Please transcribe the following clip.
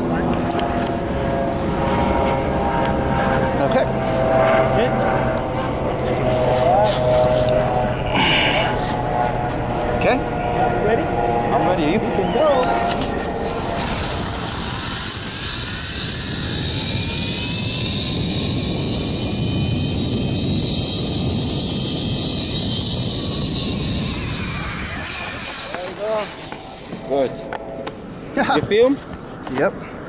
That's fine. Okay. Okay. Ready? I'm ready. You? You can go. Good. You film? Yep.